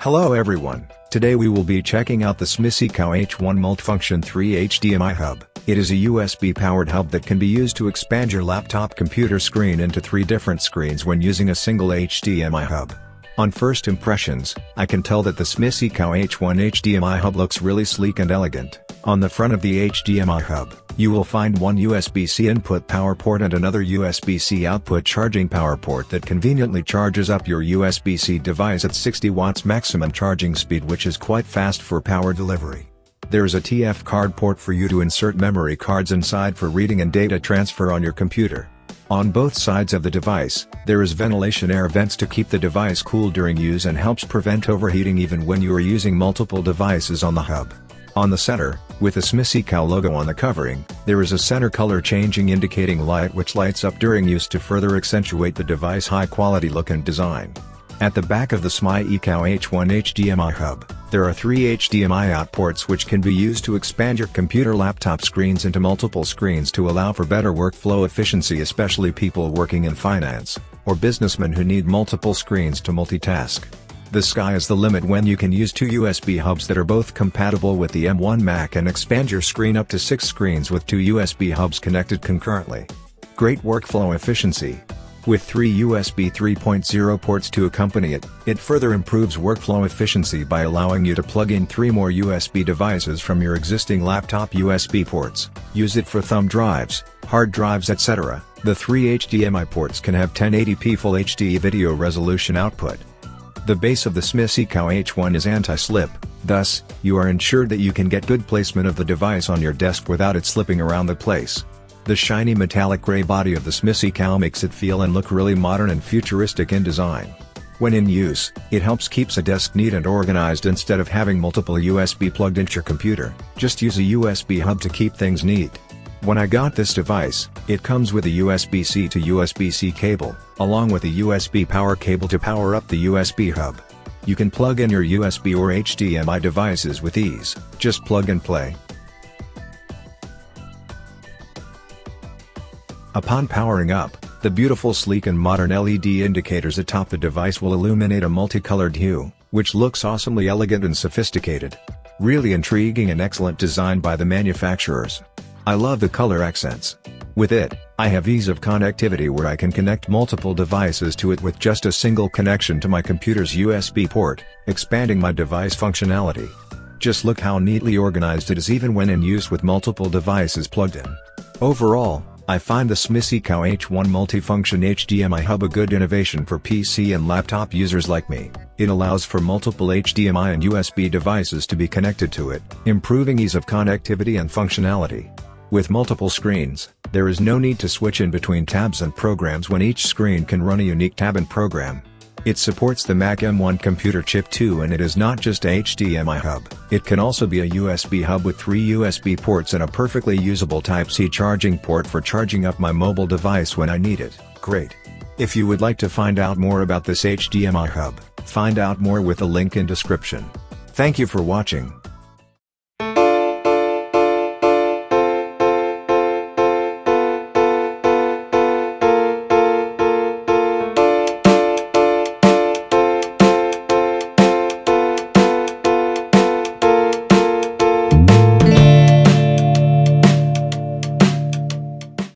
Hello everyone, today we will be checking out the SMISEACOW H1 Multifunction 3 HDMI hub. It is a USB-powered hub that can be used to expand your laptop computer screen into three different screens when using a single HDMI hub. On first impressions, I can tell that the SMISEACOW H1 HDMI hub looks really sleek and elegant. On the front of the HDMI hub, you will find one USB-C input power port and another USB-C output charging power port that conveniently charges up your USB-C device at 60 watts maximum charging speed which is quite fast for power delivery. There is a TF card port for you to insert memory cards inside for reading and data transfer on your computer. On both sides of the device, there is ventilation air vents to keep the device cool during use and helps prevent overheating even when you are using multiple devices on the hub. On the center, with the SMISEACOW logo on the covering, there is a center color changing indicating light which lights up during use to further accentuate the device high quality look and design. At the back of the SMISEACOW H1 HDMI hub, there are three HDMI out ports which can be used to expand your computer laptop screens into multiple screens to allow for better workflow efficiency especially people working in finance, or businessmen who need multiple screens to multitask. The sky is the limit when you can use two USB hubs that are both compatible with the M1 Mac and expand your screen up to 6 screens with two USB hubs connected concurrently. Great workflow efficiency, with three USB 3.0 ports to accompany it, it further improves workflow efficiency by allowing you to plug in three more USB devices from your existing laptop USB ports, use it for thumb drives, hard drives etc. The three HDMI ports can have 1080p Full HD video resolution output. The base of the SMISEACOW H1 is anti-slip, thus, you are ensured that you can get good placement of the device on your desk without it slipping around the place. The shiny metallic gray body of the SMISEACOW makes it feel and look really modern and futuristic in design. When in use, it helps keeps a desk neat and organized instead of having multiple USB plugged into your computer, just use a USB hub to keep things neat. When I got this device, it comes with a USB-C to USB-C cable, along with a USB power cable to power up the USB hub. You can plug in your USB or HDMI devices with ease, just plug and play. Upon powering up, the beautiful sleek and modern LED indicators atop the device will illuminate a multicolored hue, which looks awesomely elegant and sophisticated. Really intriguing and excellent design by the manufacturers. I love the color accents. With it, I have ease of connectivity where I can connect multiple devices to it with just a single connection to my computer's USB port, expanding my device functionality. Just look how neatly organized it is even when in use with multiple devices plugged in. Overall, I find the SMISEACOW H1 multifunction HDMI hub a good innovation for PC and laptop users like me. It allows for multiple HDMI and USB devices to be connected to it, improving ease of connectivity and functionality. With multiple screens, there is no need to switch in between tabs and programs when each screen can run a unique tab and program. It supports the Mac M1 computer chip too and it is not just a HDMI hub. It can also be a USB hub with three USB ports and a perfectly usable Type-C charging port for charging up my mobile device when I need it. Great. If you would like to find out more about this HDMI hub, find out more with the link in description. Thank you for watching.